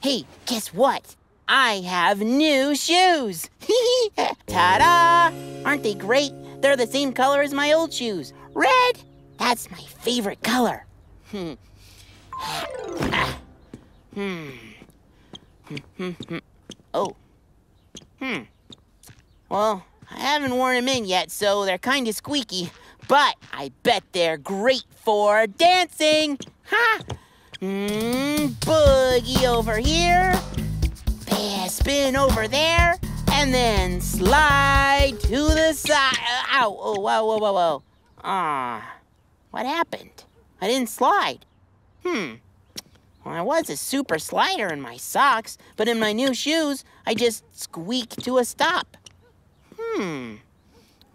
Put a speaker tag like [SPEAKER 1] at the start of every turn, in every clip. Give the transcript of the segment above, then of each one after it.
[SPEAKER 1] Hey, guess what? I have new shoes. Ta-da! Aren't they great? They're the same color as my old shoes. Red! That's my favorite color. Hmm. Hmm. Hmm. Oh. Hmm. Well, I haven't worn them in yet, so they're kind of squeaky. But I bet they're great for dancing. Ha! Mm, boogie over here. Yeah, spin over there. And then slide to the side. Ow, oh, whoa, whoa, whoa, whoa. Ah, what happened? I didn't slide. Hmm. Well, I was a super slider in my socks, but in my new shoes, I just squeaked to a stop. Hmm.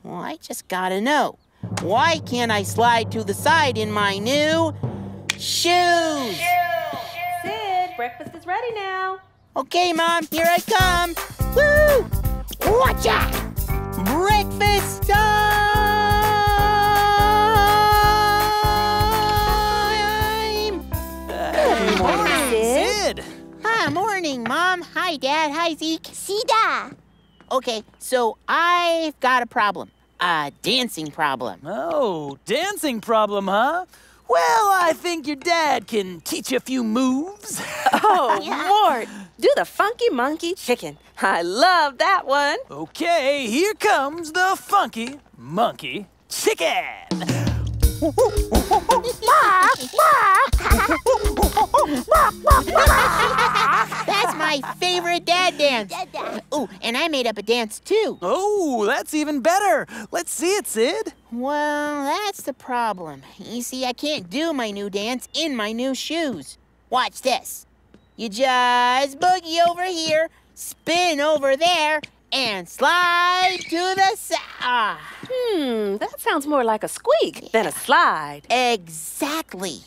[SPEAKER 1] Well, I just gotta know. Why can't I slide to the side in my new shoes?
[SPEAKER 2] Sid, breakfast is ready now.
[SPEAKER 1] Okay, Mom, here I come. Woo! Watch out! Breakfast time!
[SPEAKER 2] Good morning, Sid.
[SPEAKER 3] Sid!
[SPEAKER 1] Hi, morning, Mom. Hi, Dad. Hi, Zeke.
[SPEAKER 4] Sida.
[SPEAKER 1] Okay, so I've got a problem. A dancing problem.
[SPEAKER 3] Oh, dancing problem, huh? Well, I think your dad can teach you a few moves.
[SPEAKER 2] Oh, Lord. Do the funky monkey chicken. I love that one.
[SPEAKER 3] okay, here comes the funky monkey chicken.
[SPEAKER 1] That's my favorite dad dance. Oh, and I made up a dance too.
[SPEAKER 3] Oh, that's even better. Let's see it, Sid.
[SPEAKER 1] Well, that's the problem. You see, I can't do my new dance in my new shoes. Watch this. You just boogie over here, spin over there, and slide to the side. Ah,
[SPEAKER 2] Hmm, that sounds more like a squeak than a slide.
[SPEAKER 1] exactly.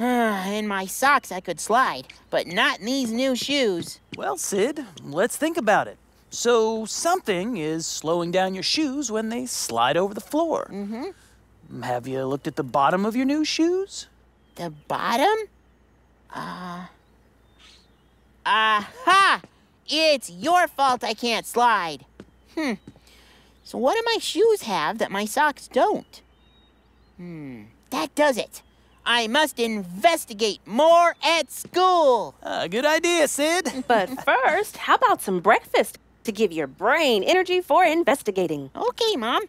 [SPEAKER 1] Ah, in my socks, I could slide, but not in these new shoes.
[SPEAKER 3] Well, Sid, let's think about it. So, something is slowing down your shoes when they slide over the floor. Mm-hmm. Have you looked at the bottom of your new shoes?
[SPEAKER 1] The bottom? Uh. Aha! It's your fault I can't slide. Hmm. So, what do my shoes have that my socks don't? Hmm. That does it. I must investigate more at school.
[SPEAKER 3] Ah, good idea, Sid.
[SPEAKER 2] But first, how about some breakfast to give your brain energy for investigating?
[SPEAKER 1] Okay, Mom.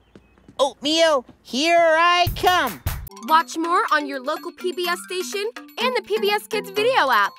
[SPEAKER 1] Oatmeal, here I come.
[SPEAKER 4] Watch more on your local PBS station and the PBS Kids video app.